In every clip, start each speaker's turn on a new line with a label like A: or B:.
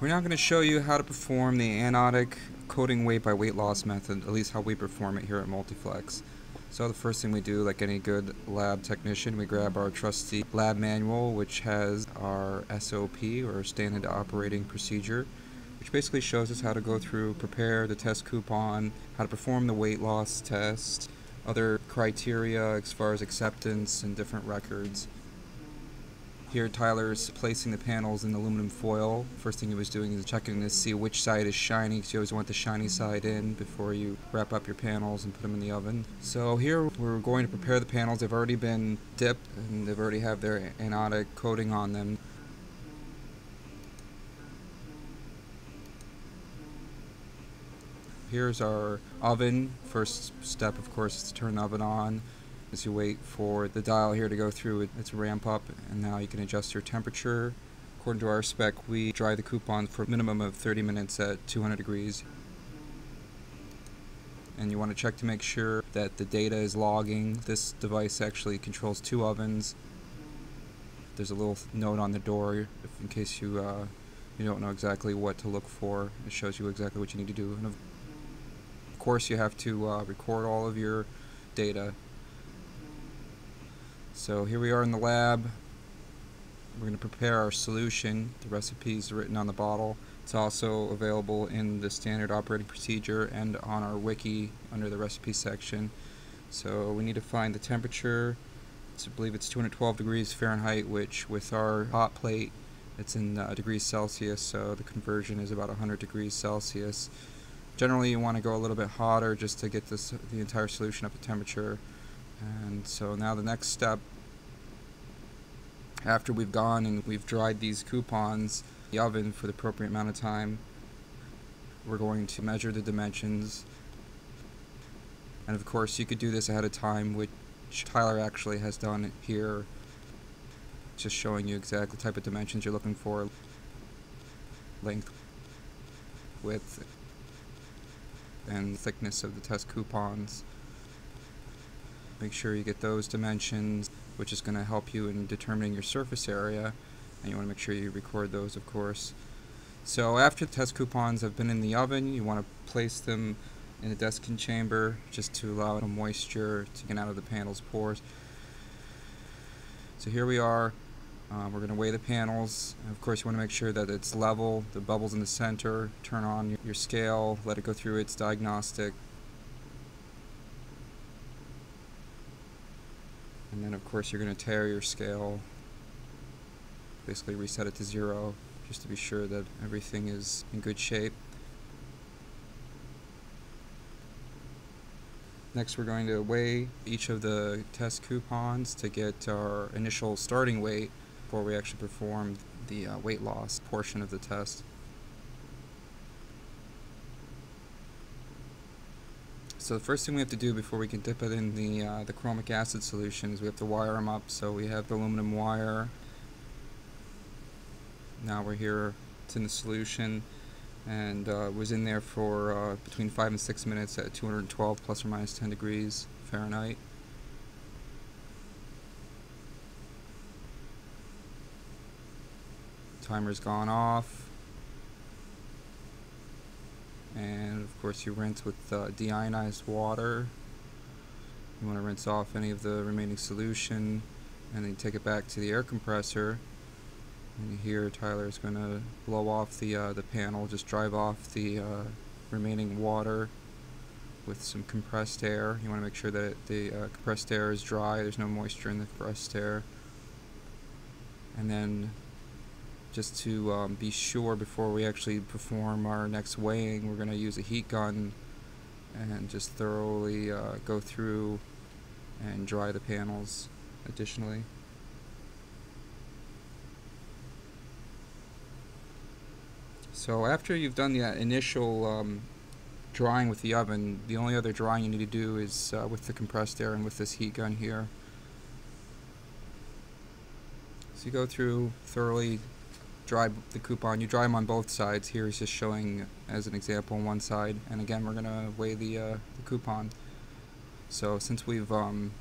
A: We're now going to show you how to perform the anodic coating weight by weight loss method, at least how we perform it here at Multiflex. So the first thing we do, like any good lab technician, we grab our trusty lab manual, which has our SOP, or Standard Operating Procedure, which basically shows us how to go through, prepare the test coupon, how to perform the weight loss test, other criteria as far as acceptance and different records. Here Tyler's placing the panels in aluminum foil. First thing he was doing is checking to see which side is shiny because you always want the shiny side in before you wrap up your panels and put them in the oven. So here we're going to prepare the panels. They've already been dipped and they've already have their anodic coating on them. Here's our oven. First step of course is to turn the oven on as you wait for the dial here to go through its ramp up and now you can adjust your temperature. According to our spec we dry the coupon for a minimum of 30 minutes at 200 degrees and you want to check to make sure that the data is logging. This device actually controls two ovens. There's a little note on the door in case you uh, you don't know exactly what to look for. It shows you exactly what you need to do. And of course you have to uh, record all of your data so here we are in the lab. We're going to prepare our solution. The recipe is written on the bottle. It's also available in the standard operating procedure and on our wiki under the recipe section. So we need to find the temperature. It's, I believe it's 212 degrees Fahrenheit, which with our hot plate, it's in uh, degrees Celsius, so the conversion is about 100 degrees Celsius. Generally, you want to go a little bit hotter just to get this the entire solution up to temperature. And so now the next step, after we've gone and we've dried these coupons in the oven for the appropriate amount of time, we're going to measure the dimensions. And of course you could do this ahead of time, which Tyler actually has done here, just showing you exactly the type of dimensions you're looking for, length, width, and thickness of the test coupons. Make sure you get those dimensions, which is going to help you in determining your surface area. And you want to make sure you record those, of course. So after the test coupons have been in the oven, you want to place them in a desiccant chamber just to allow the moisture to get out of the panel's pores. So here we are. Uh, we're going to weigh the panels. Of course, you want to make sure that it's level, the bubbles in the center. Turn on your scale, let it go through its diagnostic and then of course you're going to tare your scale basically reset it to zero just to be sure that everything is in good shape. Next we're going to weigh each of the test coupons to get our initial starting weight before we actually perform the uh, weight loss portion of the test So the first thing we have to do before we can dip it in the, uh, the chromic acid solution is we have to wire them up. So we have the aluminum wire. Now we're here, it's in the solution and uh, was in there for uh, between 5 and 6 minutes at 212 plus or minus 10 degrees Fahrenheit. Timer's gone off and of course you rinse with uh, deionized water. You want to rinse off any of the remaining solution and then take it back to the air compressor. And here Tyler is going to blow off the uh, the panel just drive off the uh, remaining water with some compressed air. You want to make sure that the uh, compressed air is dry there's no moisture in the compressed air. And then just to um, be sure before we actually perform our next weighing we're going to use a heat gun and just thoroughly uh, go through and dry the panels additionally. So after you've done the initial um, drying with the oven, the only other drying you need to do is uh, with the compressed air and with this heat gun here. So you go through thoroughly dry the coupon. You dry them on both sides. Here is just showing as an example on one side. And again, we're going to weigh the, uh, the coupon. So since we've um,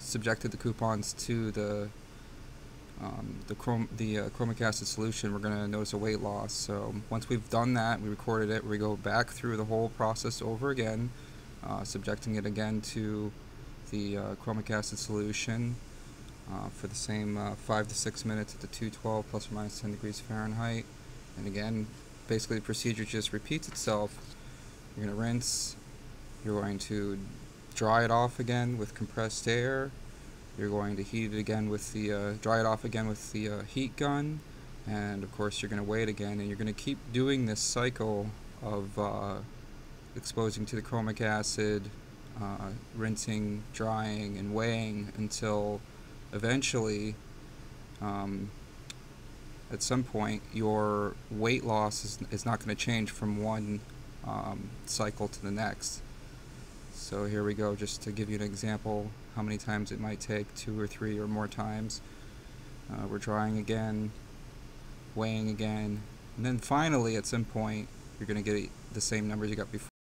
A: subjected the coupons to the um, the chrom- the uh, chromic acid solution, we're going to notice a weight loss. So once we've done that, we recorded it, we go back through the whole process over again, uh, subjecting it again to the uh, chromic acid solution uh, for the same uh, 5 to 6 minutes at the 212 plus or minus 10 degrees Fahrenheit. And again, basically the procedure just repeats itself. You're going to rinse, you're going to dry it off again with compressed air, you're going to heat it again with the, uh, dry it off again with the uh, heat gun, and of course you're going to weigh it again, and you're going to keep doing this cycle of uh, exposing to the chromic acid, uh, rinsing, drying, and weighing until eventually, um, at some point, your weight loss is, is not going to change from one um, cycle to the next. So here we go, just to give you an example how many times it might take, two or three or more times. Uh, we're drying again, weighing again, and then finally at some point you're going to get the same numbers you got before.